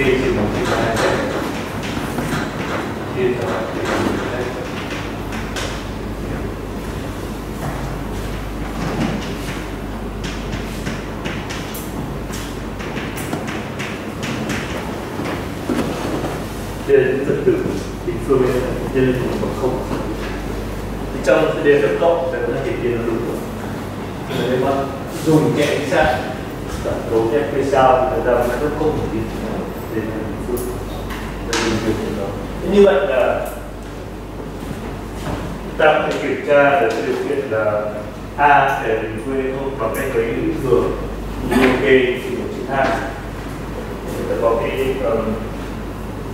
Thank you. đây là những vật tử bình phương đây nhân lên một bằng không. Thì trong đề cấp cộng phải là hiển nhiên là đúng rồi cho nên dùng nhẹ cái dạng tổng số nhẹ cái sao thì ta ra nó không hiển như vậy là ta có thể kiểm tra được điều kiện là a để mình quê không bằng cách lấy bình thường như ok thì một chữ hai thì ta có cái um,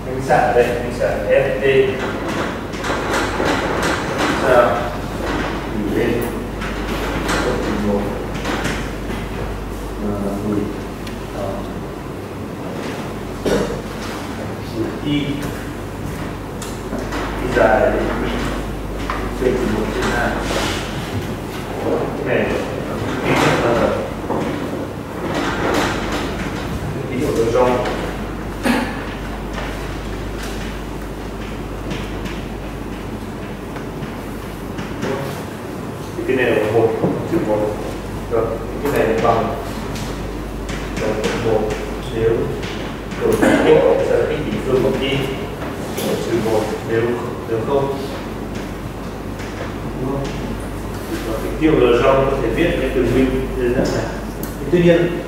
ánh sáng ở đây ánh sáng fd sao? Mình lên. Một ờ. y y dài trên một trên hai này y là ví dụ đồ rong. Cái này là một chữ một. Rồi teria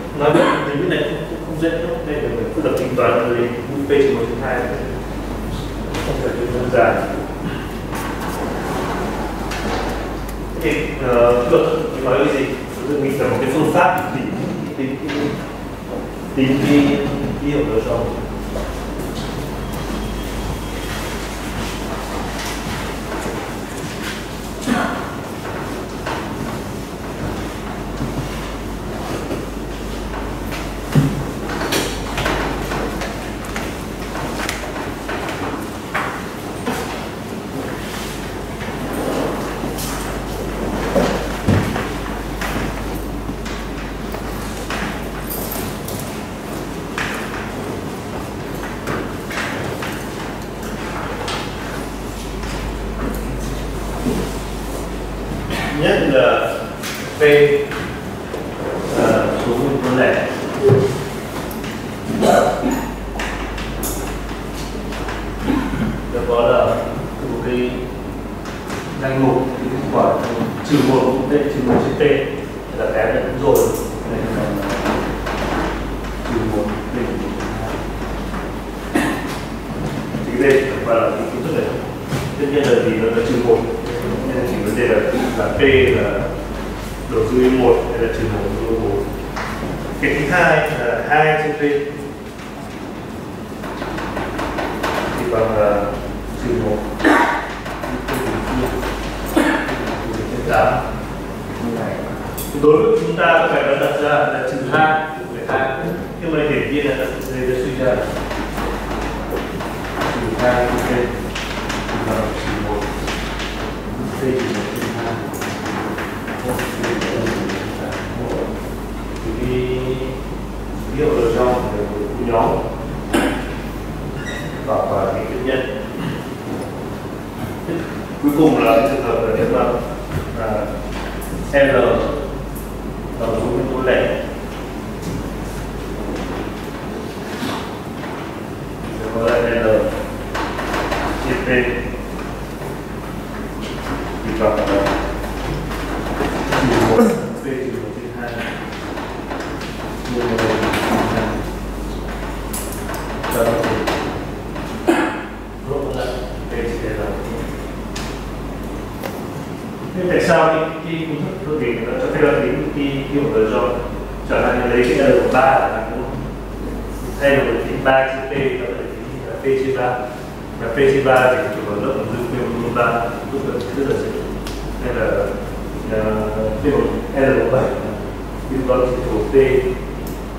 quello che tu vedi,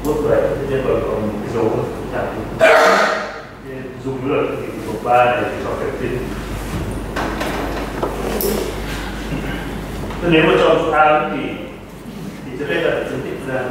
molto còn vedere quello che bisogno, dùng lượng thì thuộc ba để cho phép tin nếu mà cho chúng ta thì thì sẽ đây là chứng tích ra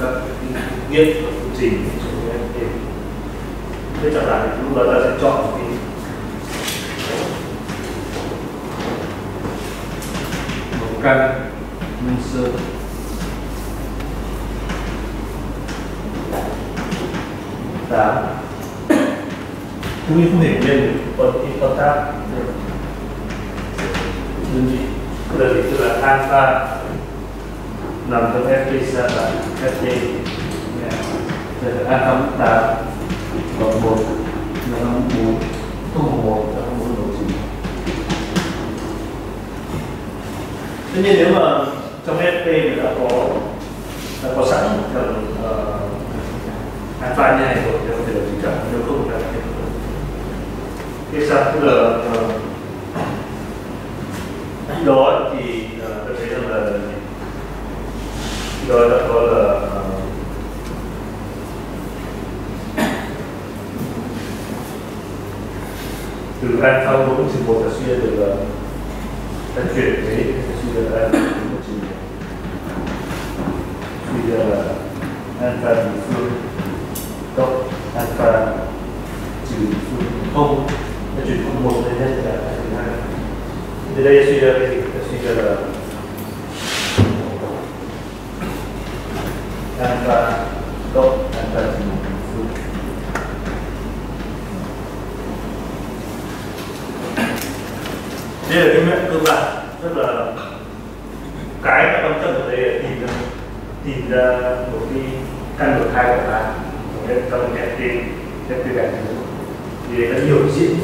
các nghiệm và quy trình trong FT thế chẳng hạn lúc đó ta sẽ chọn một cái một căn nguyên sơ tám cũng như không thể lên còn cái con tác đơn vị là gì tức là alpha nằm trong FT ra là FT đây dạ, à, là alpha tám còn một nó không muốn không một nó không muốn đổi gì tất nhiên nếu mà trong FP thì đã có đã có sẵn một phần ờ, uh, alpha như này rồi thì không thể đổi gì cả nếu không là cái cái sao? Tức là uh, đó thì uh, tôi thấy rằng là khi đó đã có là uh, từ alpha bốn trừ một là suy ra được là ta chuyển thế suy ra là alpha bốn trừ suy ra là alpha bình phương cộng alpha trừ phương không ta chuyển không một lên hết là thứ hai từ đây suy ra cái gì ta suy ra là alpha cộng alpha trừ một bình phương đây là cái mẹo cơ bản, tức là cái mà quan trọng ở đây là tìm ra tìm ra một cái căn bậc thai của bạn trong trong cái tên cái tư đại thì nó nhiều diễn.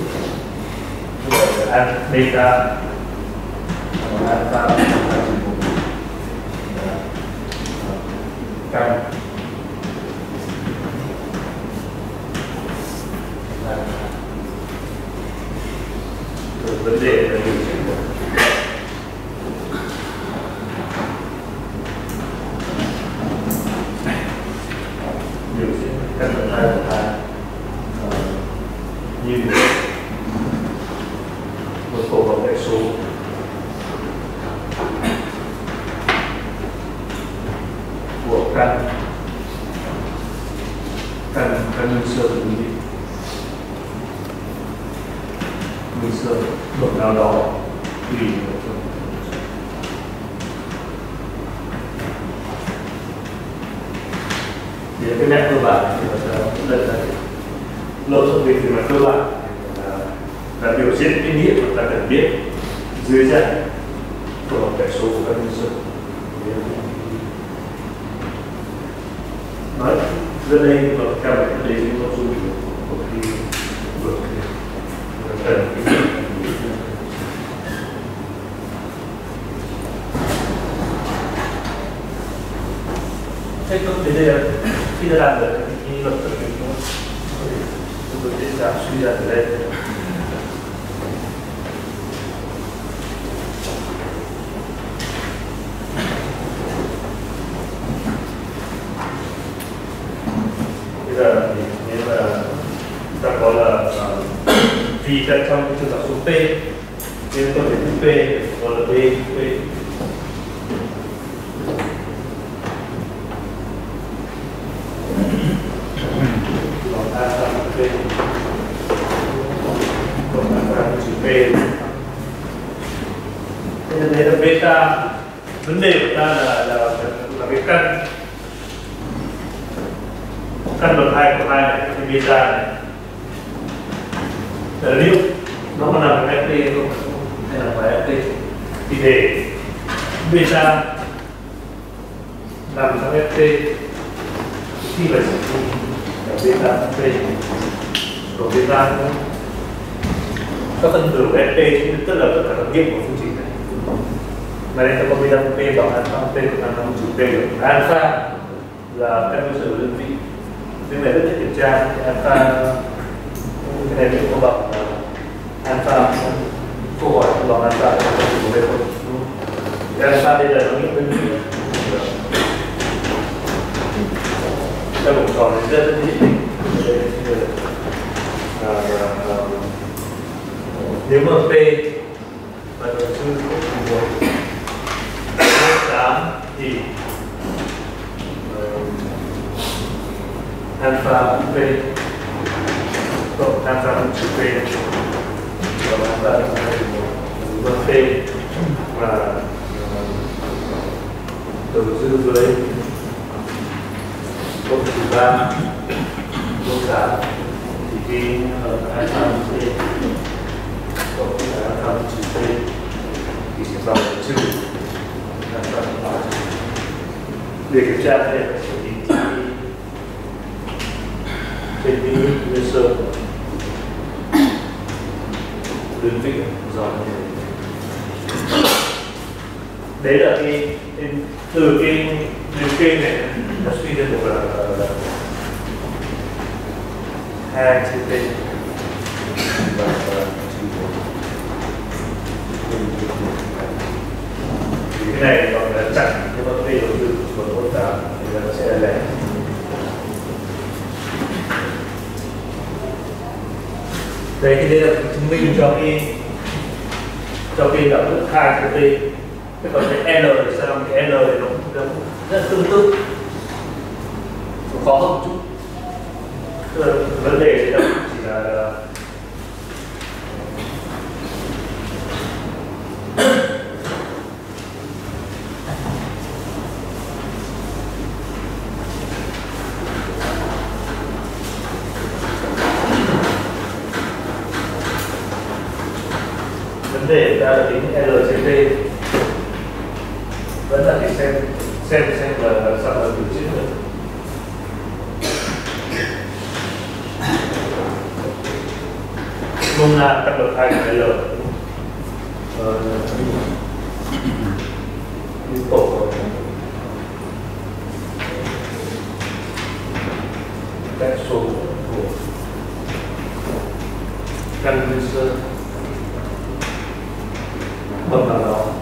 Như là ăn beta và alpha alpha trừ một vấn đề là điều chỉnh điều chỉnh căn hai của ờ, như một tổ hợp đại số. Này rất là tính nếu mà P và đầu sư cũng cùng một tám thì alpha p cộng alpha chữ p cộng alpha bằng p và đầu tư với công ty ba. Công tám thì khi ở hai alpha p cộng alpha chữ p thì sẽ bằng chữ để kiểm tra thêm thì trên cái nguyên sơ. Đơn vị rồi đấy là cái từ cái liệt kê này nó suy ra được là, là, hai chữ t. Và ờ, chữ cái này còn là chặn cái mà cái đầu tư của hỗ trợ thì nó sẽ là lẻ đây thì đây là chứng minh cho cái cho cái đạo đức hai của t cái còn cái l thì sao? Cái l thì nó cũng rất là tương tự. Nó khó hơn một chút? Tức là vấn đề thì chỉ là vấn đề ta là tính LCP vẫn là để xem xem xem là làm sao là điều chỉnh được mông na các bậc hai của L ờ, như tổ các số của căn nguyên sơ bậc nào đó.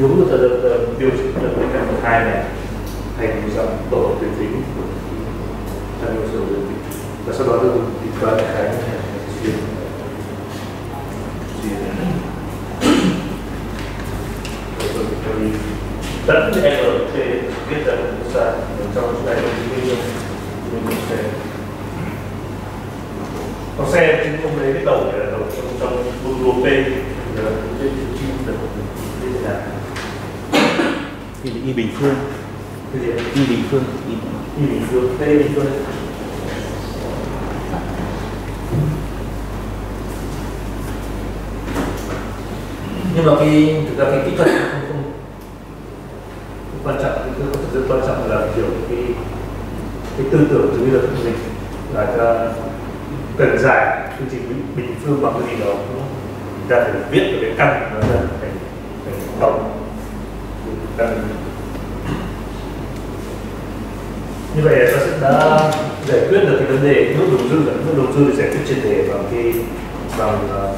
Đúng là thật là điều chỉnh được cái căn bậc hai này, thành một dạng tổ hợp tuyến tính thành một số tuyến tính và sau đó tôi tính toán cái này xuyên. Xuyên. Đất L thì biết là một xa trong chỗ này là nguyên nhân nguyên nhân xe con xe chứ không lấy cái đầu này là đầu trong trong đô P là cái chi là một cái thế nào y, y bình phương. Y bình phương. Y, bình phương. Tây bình phương. Nhưng mà cái thực ra cái kỹ thuật không không không quan trọng. Cái thứ thực sự quan trọng là hiểu cái cái tư tưởng chủ nghĩa là của mình là ta cần giải chương trình bình, phương bằng cái gì đó đúng không? ta phải viết được cái căn nó ra như vậy là ta sẽ đã giải quyết được cái vấn đề nước đầu tư nước đầu tư thì giải quyết triệt đề bằng cái bằng ờ,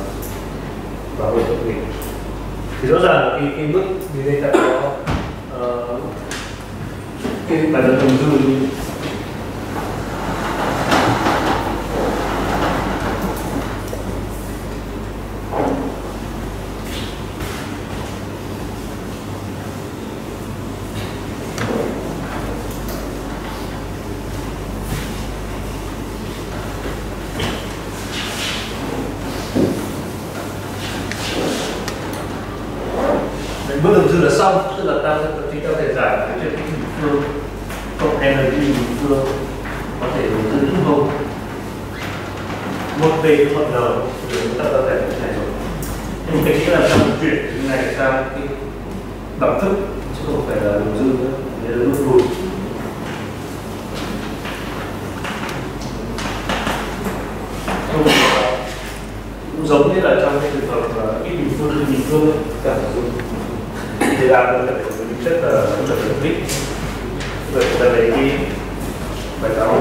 bằng hội tổng nghịch thì rõ ràng là cái cái mức như đây ta có uh, cái bài toán đầu tư dư là xong tức là ta sẽ chúng ta có thể giải cái chuyện bình phương cộng energy bình phương có thể đầu tư đúng không một v cộng n thì chúng ta có thể như này rồi nhưng cái nghĩa là trong chuyển từ này sang cái bằng thức chứ không phải là đầu dư nữa để là lúc lùi cũng giống như là trong cái trường hợp mà ít bình phương thì bình phương cả sử dụng thì làm được cái tính chất là rất là chuẩn bị rồi chúng ta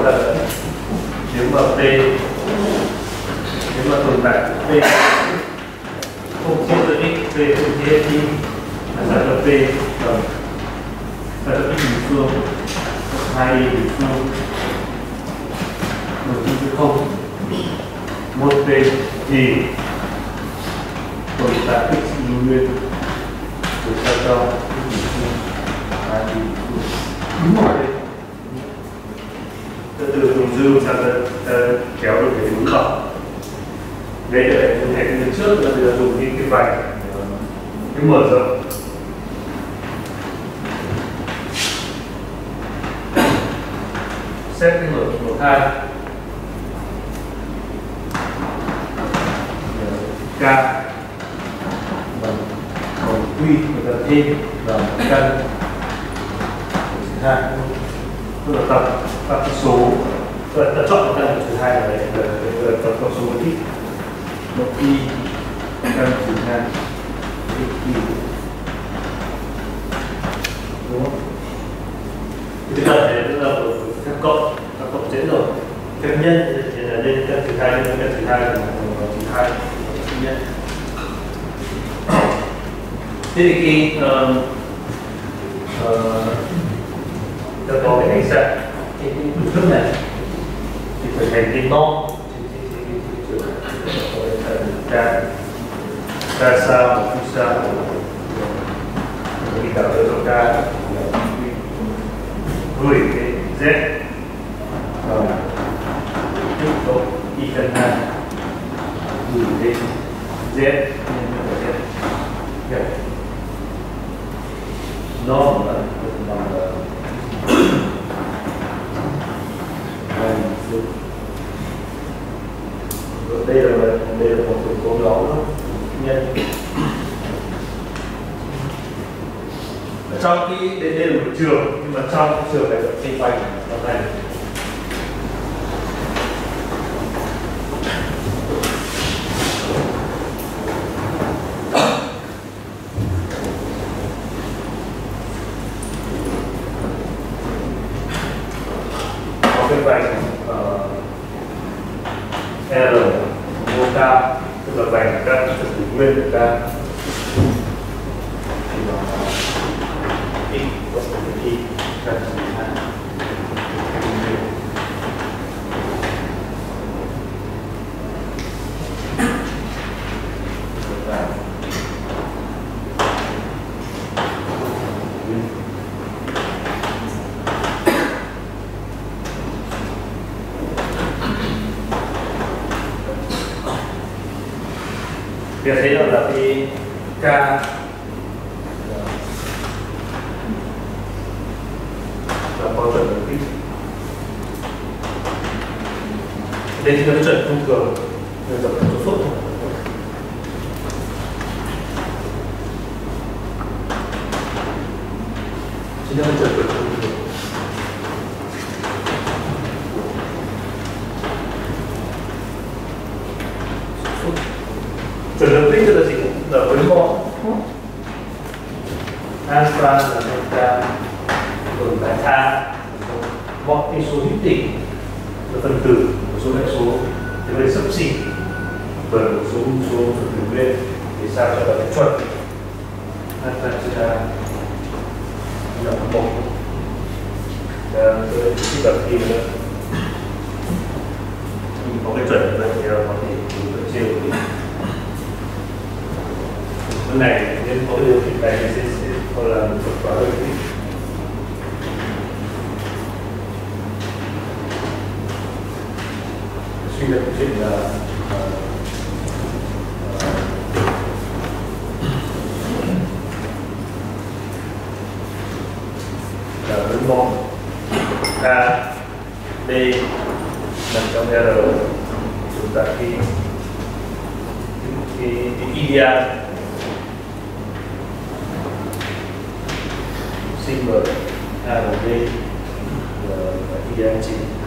xin mời hai đồng viên ờ, và chị Giang chị.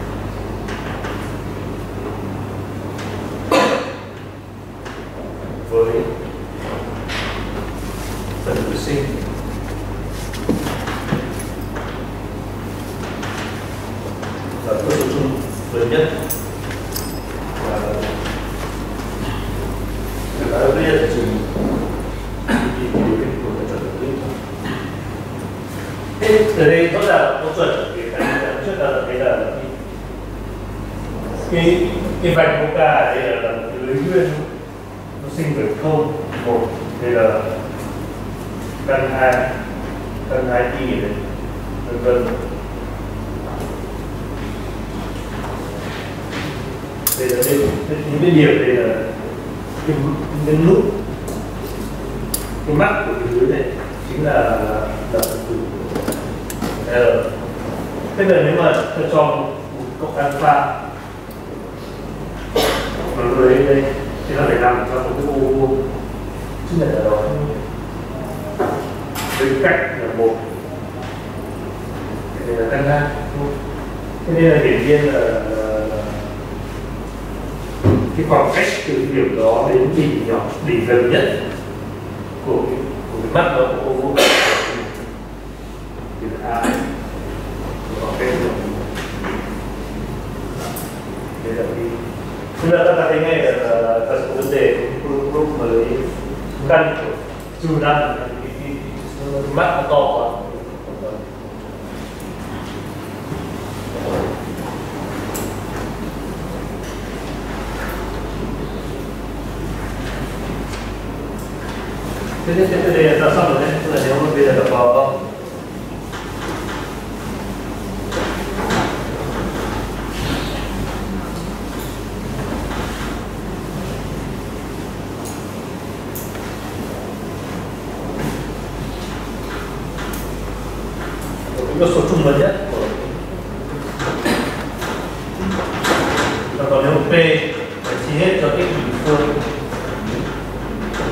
chia hết cho các địa phương.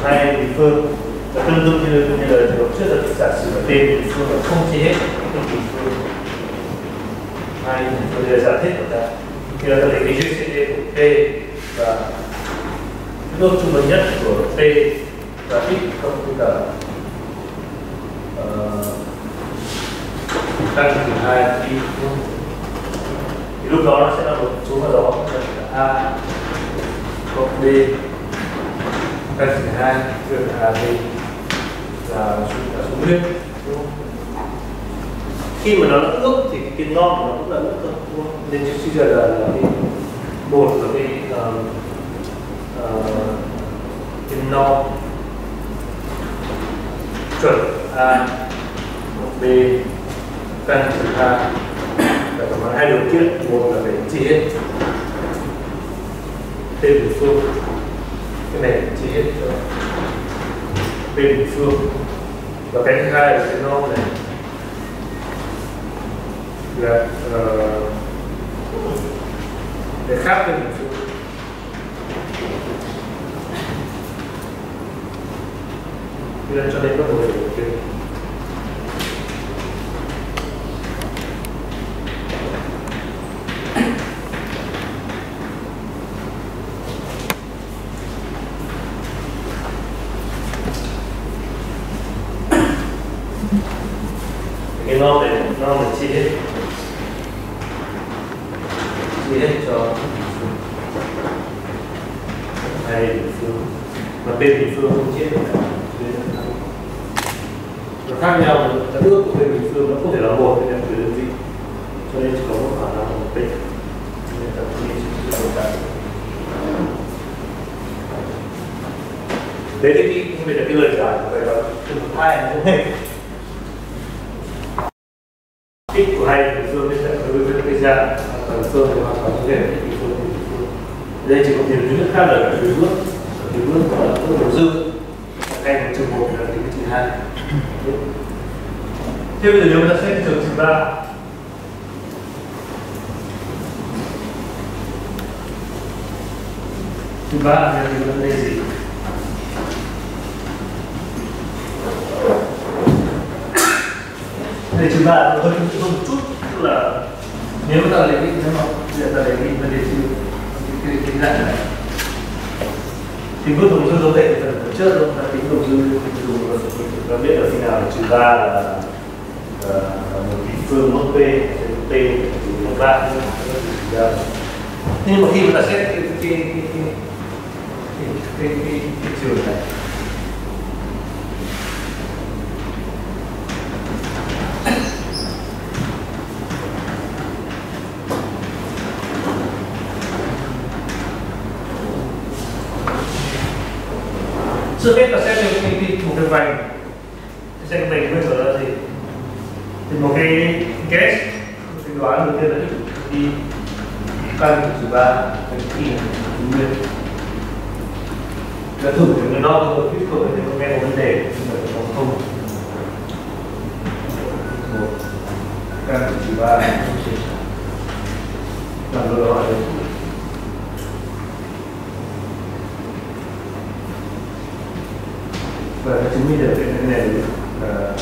Hai địa phương. Và tương tự như lời như lời thì trước là giả sử là tên địa phương là không chia hết cái địa phương. Hai địa phương là giả thiết của ta. Thì là lấy cái UCD của P và ngưỡng trung bình nhất của P và x không tức là uh, tăng từ hai đi thì lúc đó nó sẽ là một số nào đó là a copy căn thứ hai được là gì là xuống huyết khi mà nó đã ướp thì cái non của nó cũng là ướp thôi đúng không? nên chứ giờ là, là cái bột và cái uh, uh, cái non. Chuẩn a một b căn thứ hai là phải hai điều kiện một là phải chi hết. Tê bình Phương. Cái này chỉ hết cho Tê bình Phương. Và cái thứ hai là cái non này. Là uh, để khác Tê Bửu Phương. Nên cho nên có một điều kiện thế bây giờ nếu chúng ta sẽ trường trừ ra trừ ba là thì vấn đề gì? Để trừ ba là hơi hơn một chút, tức là nếu ta lấy định thế mà, bây giờ ta lấy định vấn đề trừ cái cái dạng này. Thì bước tổng dư số tệ phần trước chúng ta tính đầu dư tổng dư và biết ở khi nào trừ ba là một cái phương mốc p t mốc ba. Dạ. Nhưng mà khi mà ta xét cái cái cái cái cái cái, cái, trường này. Trước hết là xét lên cái, cái, một cái vành. Xem cái vành bây giờ là gì thì một guess một đoán đầu tiên là đi căn thứ ba thành y nguyên. Đã thử để người nó tôi thuyết phục để nghe một vấn đề, nhưng mà không không. Một, căn thứ ba là lừa hỏi và chứng minh được cái này là à,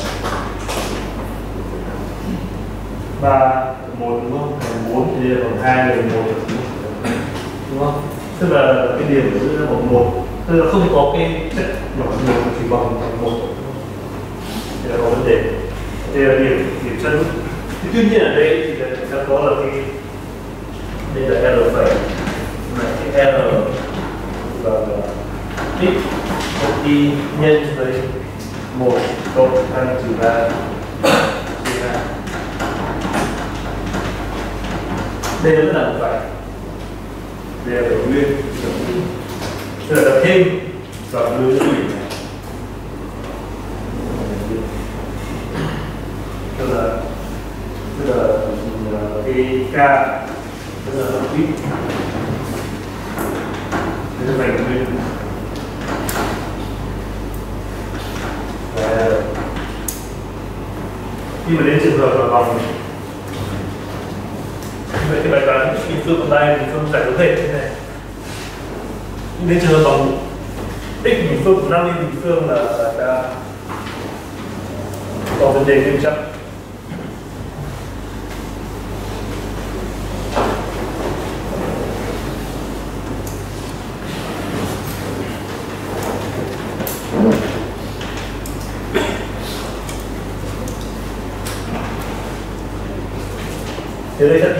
ba, một, đúng không? Còn bốn thì đây là còn hai người, một. Đúng không? Tức là cái điểm ở giữa là một một. Tức là không có cái chất nhỏ nhiều mà chỉ bằng bằng một. Thì là có vấn đề. Đây là điểm điểm chân. Thì tuy nhiên ở đây thì là chúng ta có là cái, đây là l phẩy này cái l và x một y nhân với một cộng căn trừ ba chia hai đây là một vạch đều là đồng nguyên tức là tập thêm vào lưới quỷ này tức là tức là ờ, cái ca tức là quỷ tức là vạch nguyên. Khi mà đến trường hợp là vòng vậy thì bài toán bình phương của đây bình phương giải dấu hệ thế này. Nhưng đến trường hợp bằng x bình phương của năm đi bình phương là, là ta có vấn đề nghiêm trọng. Thế đây là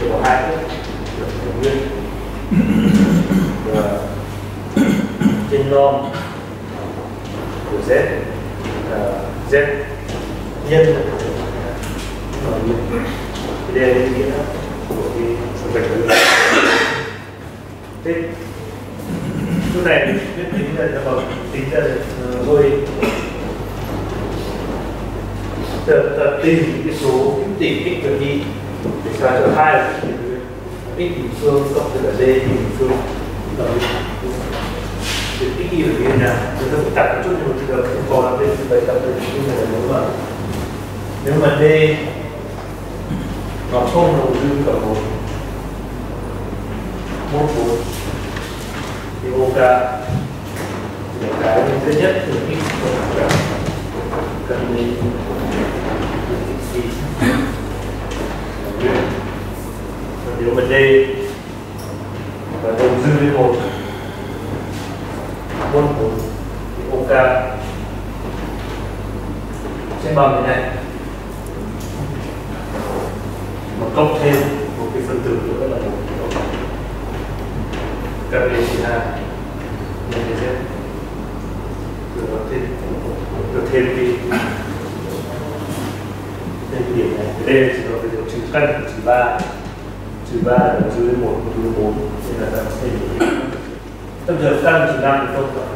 thì có hai nữa nguyên và trên norm của z. Là z. Nhân thì đây là ý nghĩa của cái sự vạch đối thế chỗ này biết tính ra là bằng tính ra ờ, hơi. Tập giờ tìm cái số tìm x cực y để sao cho hai là x bình phương cộng với cả d bình phương là thì x y là như nào chúng ta cũng tạp một chút nhưng mà bây giờ có còn đây vậy tập được như này là nếu mà nếu mà d nó không đồng dư cả một một bốn, thì ok. Để cái thứ nhất là x cộng cả cần đi x còn nếu mà d và đầu dư với một, quân của thì ok sẽ bằng cái này. Mà cộng thêm một cái phần tử nữa là một cần đến chỉ hai nhân với z rồi thêm rồi thêm cái cái điểm này đây là chỉ có cái trừ căn trừ ba. Trừ ba là trừ một trừ bốn nên là ta sẽ thêm tâm trường căn trừ năm thì không phải.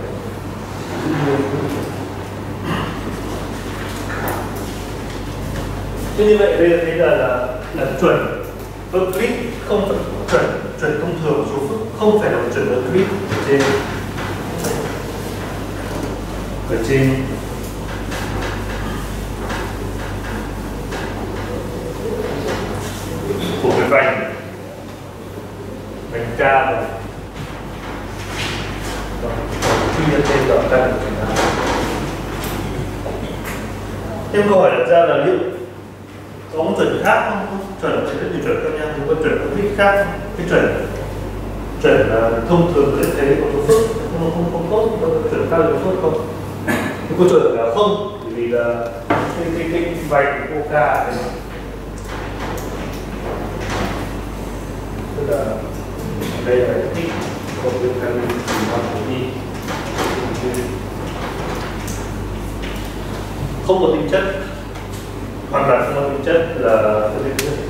Thế như vậy đây là thấy là, là, là chuẩn. Vâng, Euclid không phải chuẩn chuẩn thông thường số phức không phải là chuẩn vâng Euclid ở trên. Ở trên của cái vành vành rồi, khi nhân tên dọn ra được chúng ta thêm câu hỏi đặt ra là liệu có một chuẩn khác không? Chuẩn thì rất nhiều chuẩn khác nhau nhưng có chuẩn có Euclid khác cái chuẩn chuẩn là thông thường dễ thấy của số phước, không không không tốt, có chuẩn cao số phước không? Thì có chuẩn là không, bởi vì là cái cái cái vạch của cô ca này. Tức là đây là cộng với của y không có tính chất. Hoàn toàn không có tính chất là phân tích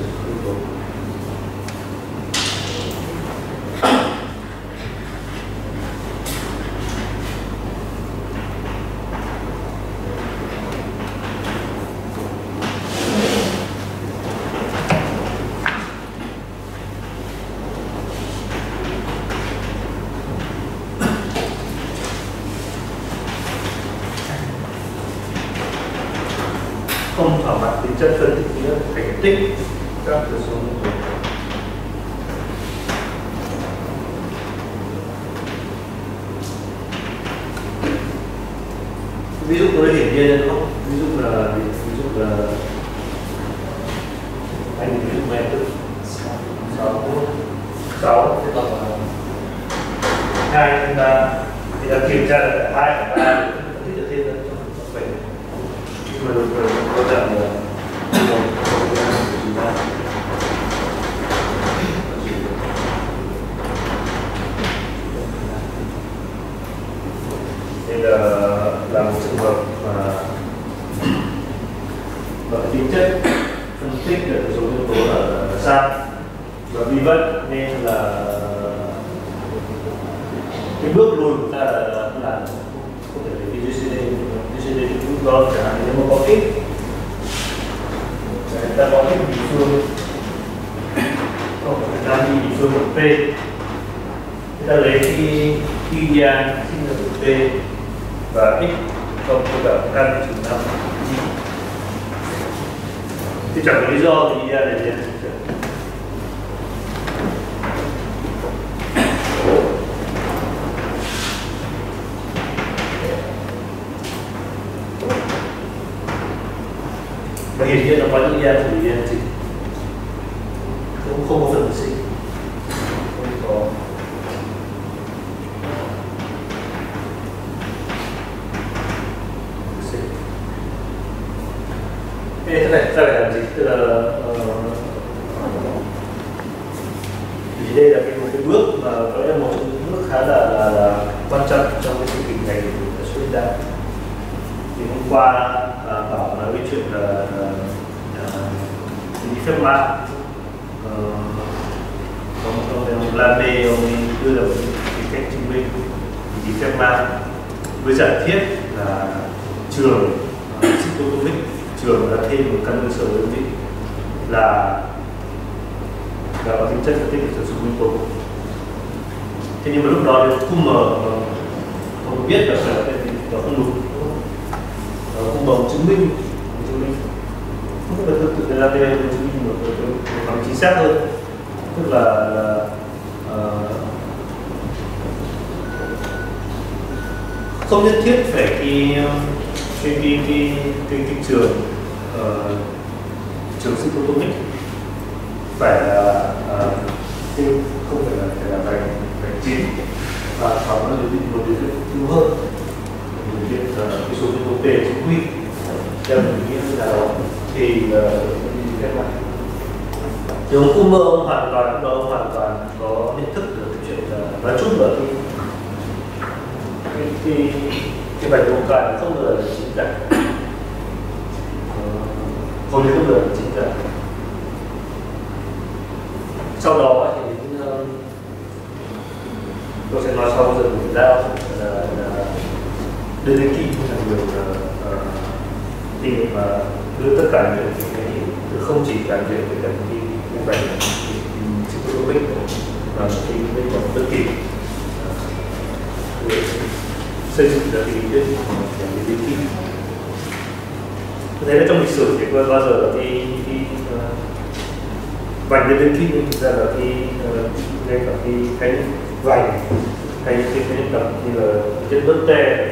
trên cái nhân tập như là trên đất tre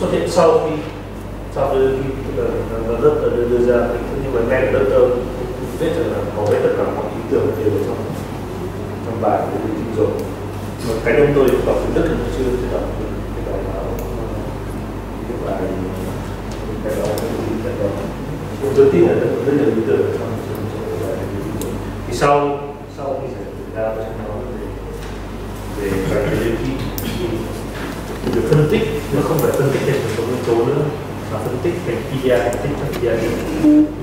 xuất hiện sau khi sau khi là lớp tờ đưa ra thì nhưng mà ngay là lớp tờ biết rằng là hầu hết tất cả mọi ý tưởng đều ở trong trong bài của mình rồi mà cá nhân tôi đọc tiếng đức thì chưa chưa đọc cái đó là cái bài, cái đó cái đó. Cũng tôi tin là rất là ý tưởng trong trong bài thì sau sau khi xảy ra về cái được phân tích, nó không phải phân tích thành một số nguyên tố nữa, mà phân tích thành PDI phân tích thành PDI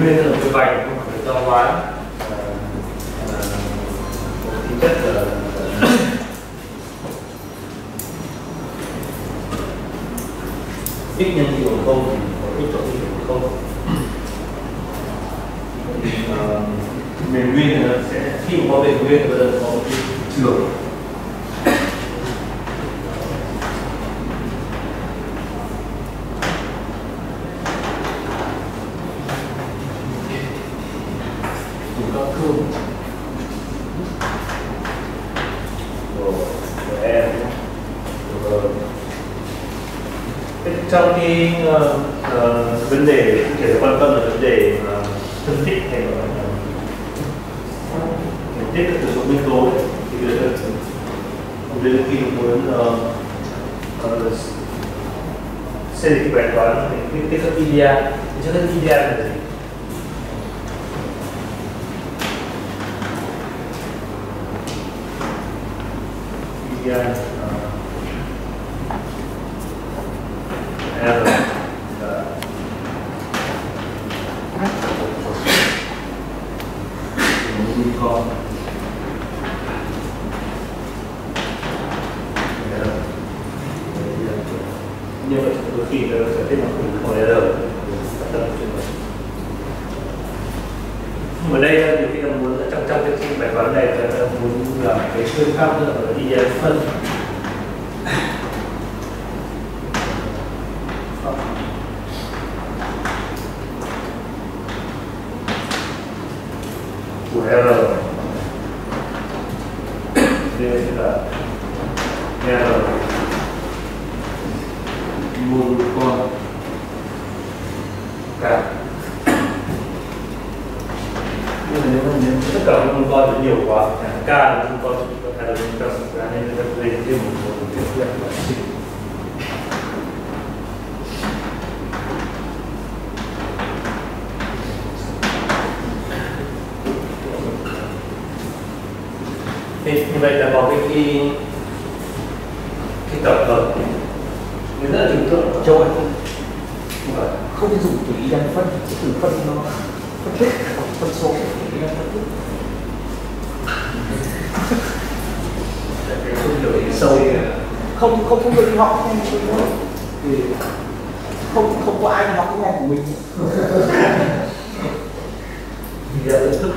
nguyên là một cái vành không phải là do hóa một tính chất là thì như vậy là có cái khi khi tập hợp người rất là tưởng tượng ở châu Âu. Không dùng tùy ý đang phân từ phân nó phân tích phân số tùy ý đang phân tích. Cái không hiểu sâu. Không không không được đi học không thì không không có ai học cái ngành của mình. Thì là thức.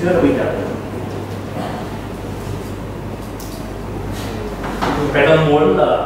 chưa là bình đẳng. Cái tôi muốn là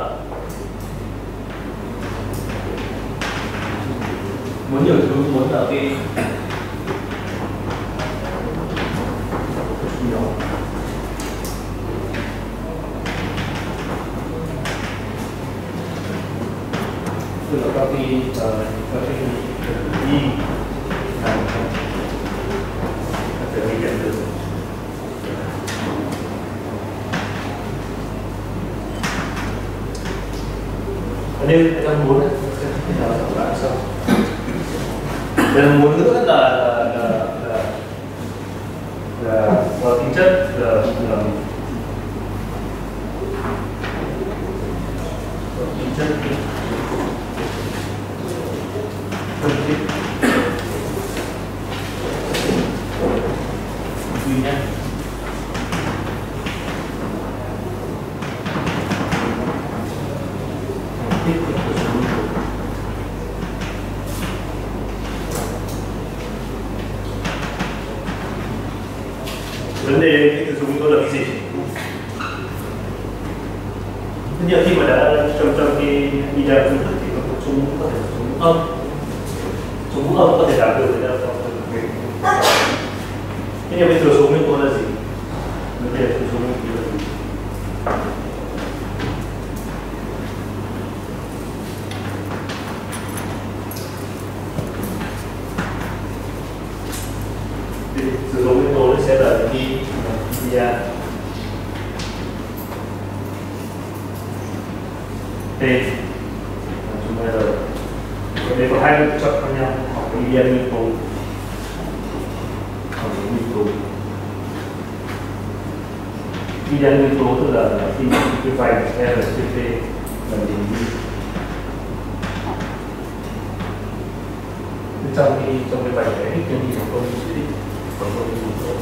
không bị bùng nổ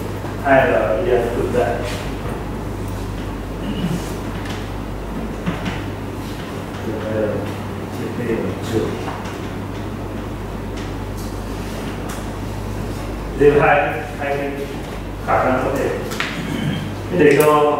hai là EDF cực đại đây trường. Đều hai hai khả năng có thể. Đề cao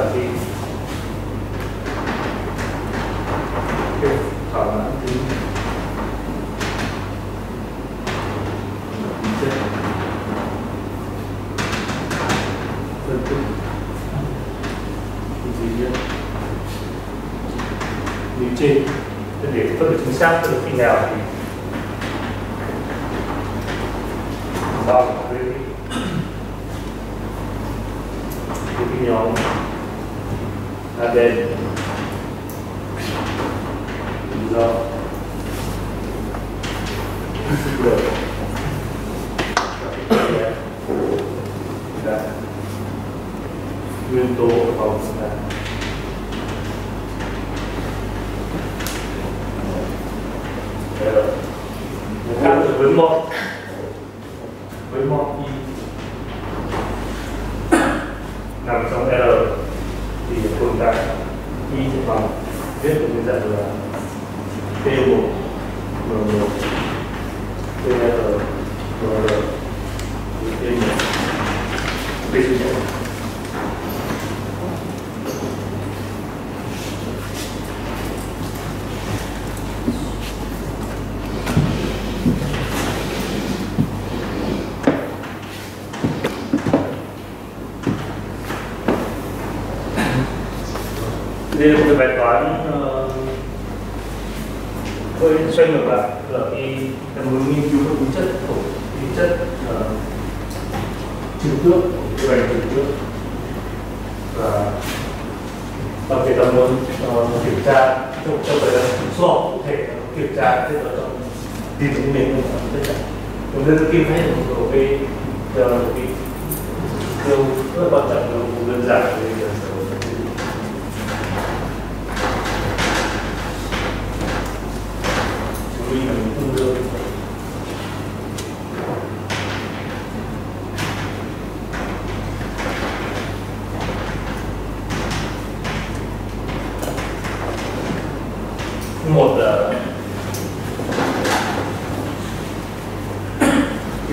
là gì cái thỏa mãn tính tính chất phân tích tính duy nhất điều trị để phân biệt chính xác được khi nào thì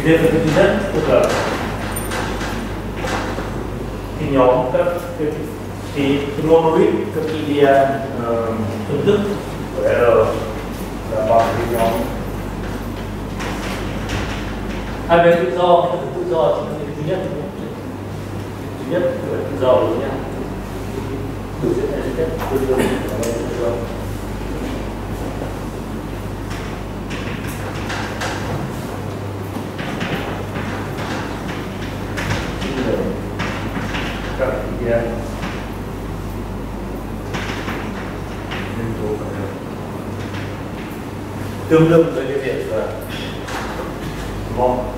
different events tức là cái nhóm các cái cái, cái monolith các cái idea ờ, phân tích của L là bằng cái nhóm. Hai bên tự do tự do thì có duy nhất thứ nhất tự do đúng nhá tự do tự do tự do. Tương đương với cái việc là mong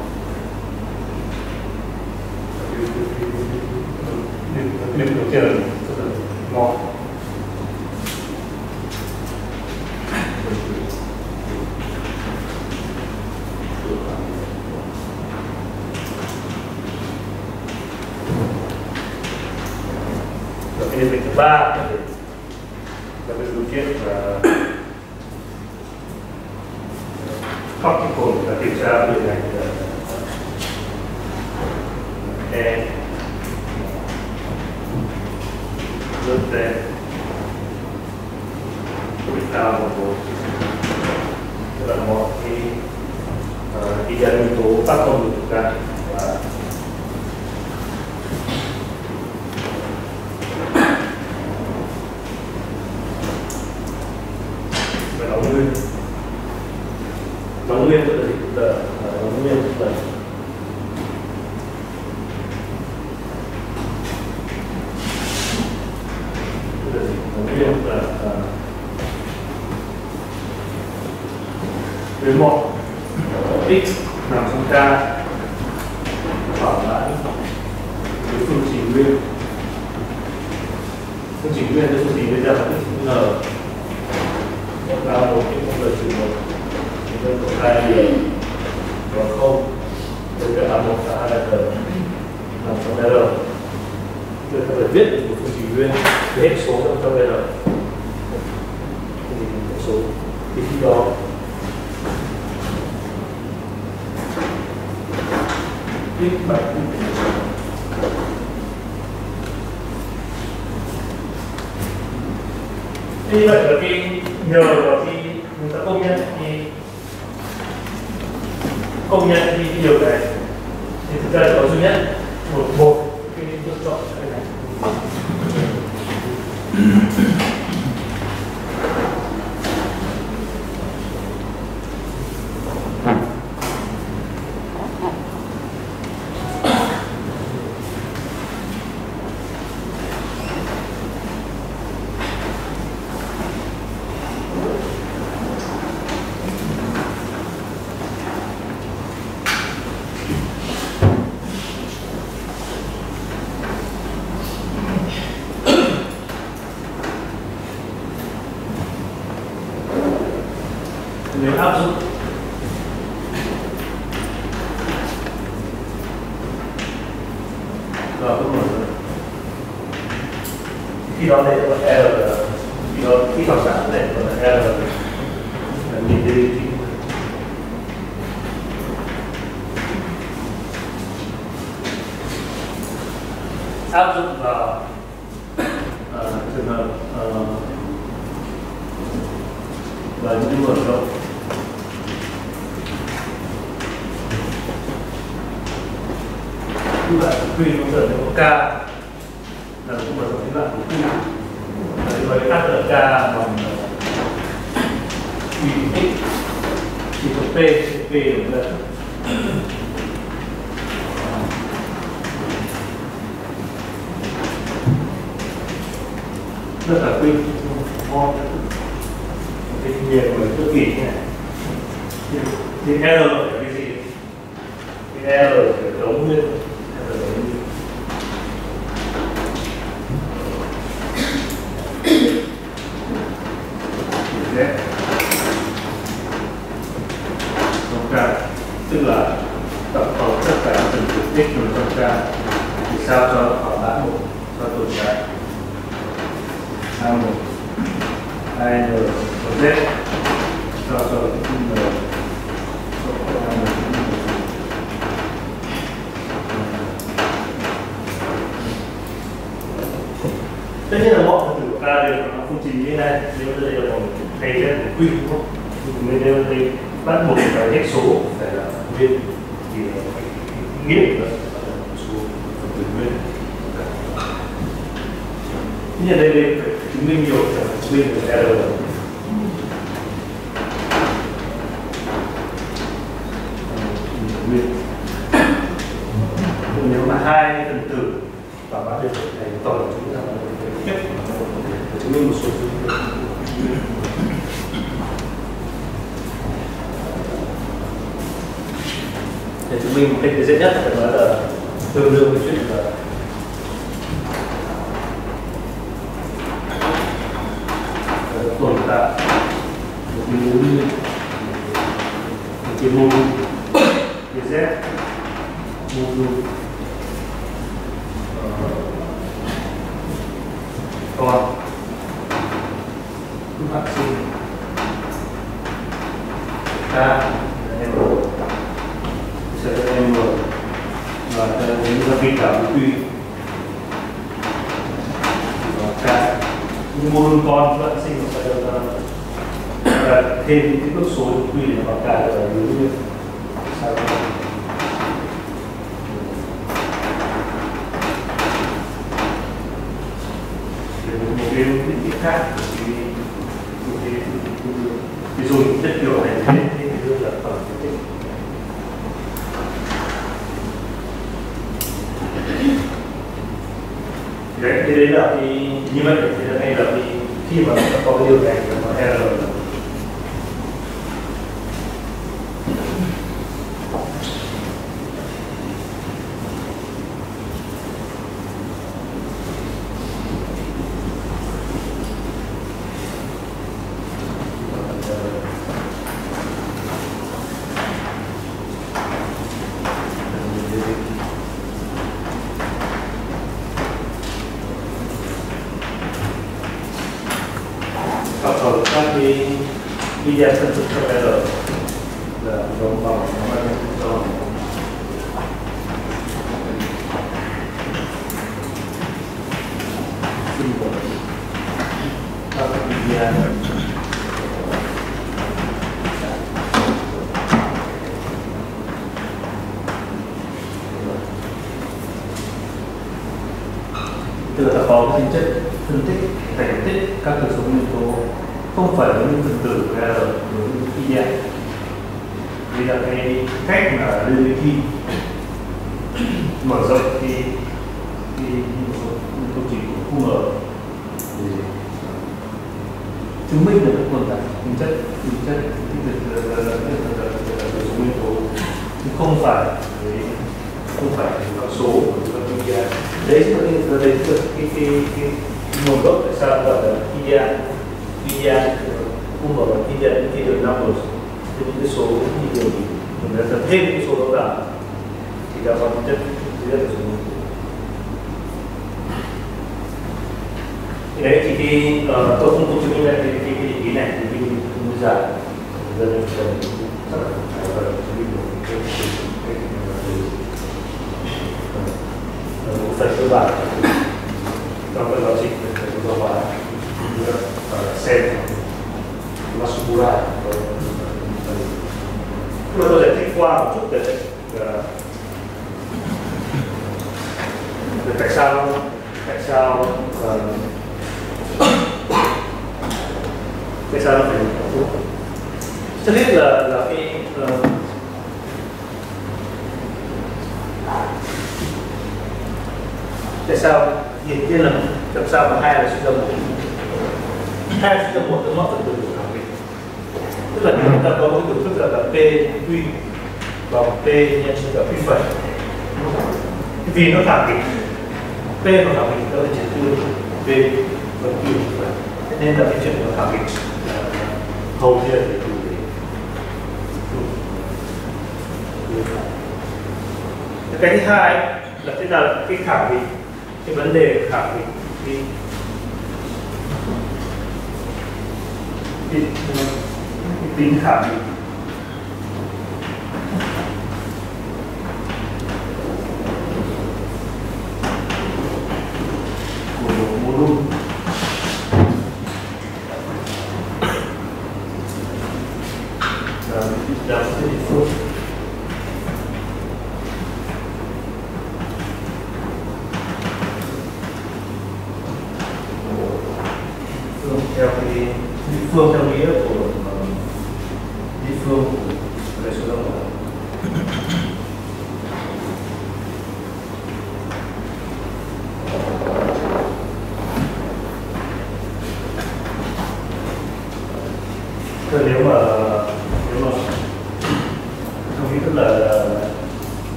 tôi ta phải viết một phương trình nguyên với hết số trong trong r thì số thì khi đó. Viết bài như vậy là khi nhờ vào khi người ta công nhận thì công nhận thì cái điều này thì thực ra có duy nhất một một cái lựa chọn. Thank you. Khi đó đây có R là khi đó khi khoảng giảm này có là R là nhìn đi thì áp dụng vào uh, trường hợp uh, và những nguồn động như vậy quy nó giờ nó có k là cũng mở rộng cái đoạn của quy đấy với h ở k bằng quy x chỉ có p p được là rất là quy ngon cái nhiệt của tự kỷ này thì L là cái gì cái L là giống nguyên L là giống nguyên Z trong K tức là tập hợp tất cả từng trục x trong ra thì sao cho khoảng đã một, cho tồn tại A một. Hai n, một z. Cho cho n. Tất nhiên là mọi phần tử của ta đều có phương trình như thế này. Nếu đây là một thay ra của quy đúng không mình nên bắt buộc phải hết số phải là viên thì nghĩa là số phần nguyên Tất nhiên đây đây phải chứng minh nhiều rằng chứng minh được R nguyên nếu mà hai phần tử và bán được này tổng chúng ta tiếp chứng minh một số thứ để chứng minh một dễ nhất phải nói là tương đương với chuyện là hai là một cái ngõ tự tự khẳng định tức là chúng ta có một cái từ thức là là p q bằng p nhân với q phẩy vì nó khẳng định p nó khẳng định nó là chữ tư v và q nên là cái chuyện nó khẳng định hầu như là đủ cái thứ hai là thế nào là cái khẳng định cái vấn đề khẳng định it, it, it didn't.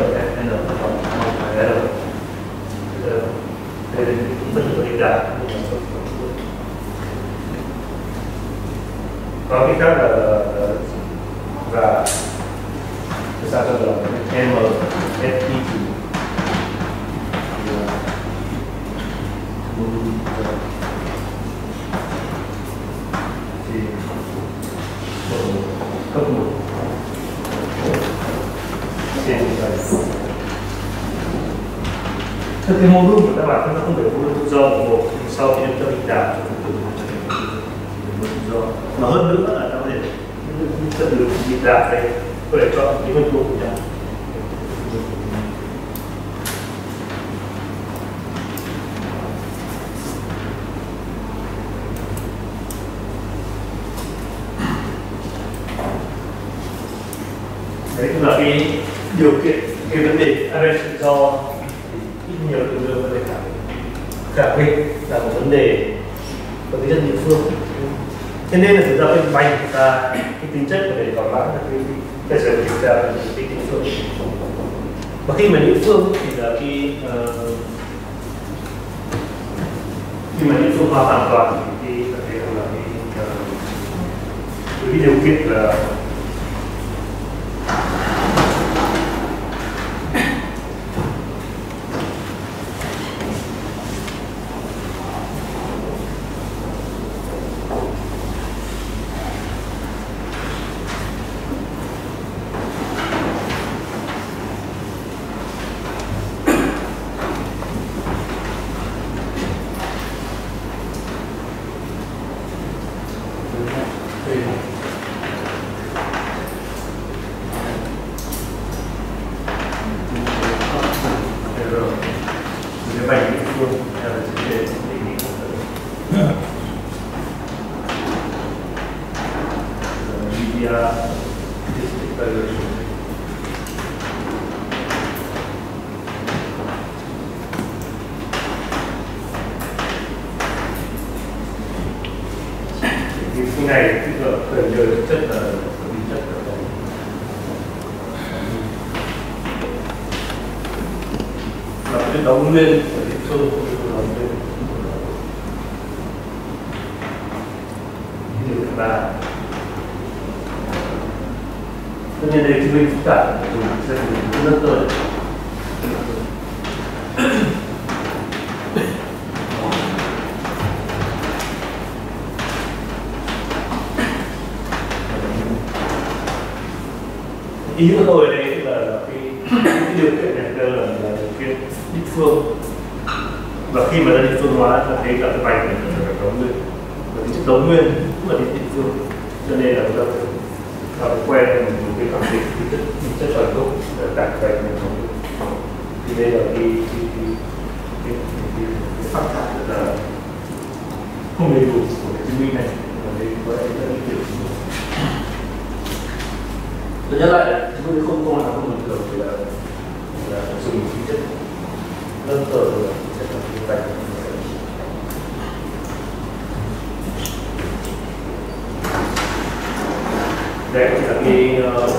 là cái nào không không phải là đây là những bất lợi đại có cái khác là và chúng ta cần là m s p thì thì cấp một. Thực cái mô đun của các bạn nó không phải mô đun tự do của một sau khi chúng ta định đạt cho từ tự do mà hơn nữa là nó thể chất lượng định đạt đây có thể chọn những nguyên thuộc của nhau đấy là cái điều kiện, cái vấn đề array tự do ít nhiều tương đương vấn đề khả khả nghịch là một vấn đề của tính chất địa phương. Thế nên là chúng ta phải bành ra cái tính chất của đề còn lại là cái cơ sở kiểm tra là cái địa phương. Và khi mà địa phương thì là khi uh, khi mà địa phương hóa hoàn toàn thì cái là cái, uh, cái điều kiện là thì khi này tức là gần như chất là chất ở là cái đóng nguyên của địa phương đóng nguyên điều thứ ba. Tất nhiên đây chứng minh phức tạp dùng sẽ dùng rất tốt ý của tôi đây là, là cái, cái điều kiện này là, là điều kiện địa phương. Và khi mà ra địa phương hóa ta thấy là cái bài này là phải đóng nguyên. Và cái chất đóng nguyên cũng là địa phương. Cho nên là chúng ta phải, ta phải quen một cái khẳng định cái chất chất toàn gốc là đặt bành này đóng nguyên. Thì đây là cái cái cái cái, cái, cái phát thải là không đầy đủ của cái chứng minh này. Và đây có lẽ là cái điều tôi nhớ lại là không không làm không bình thường thì là, là dùng tính chất đơn cờ chất là như vậy đây là cái uh,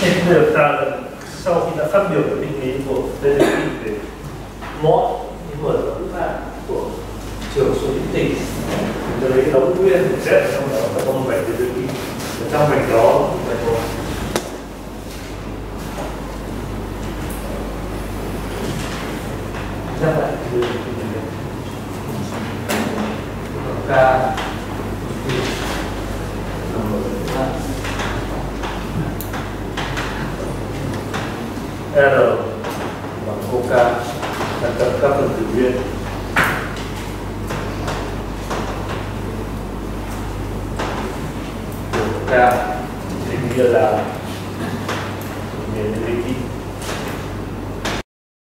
Thế được ta sau khi đã phát biểu cái định lý của DDP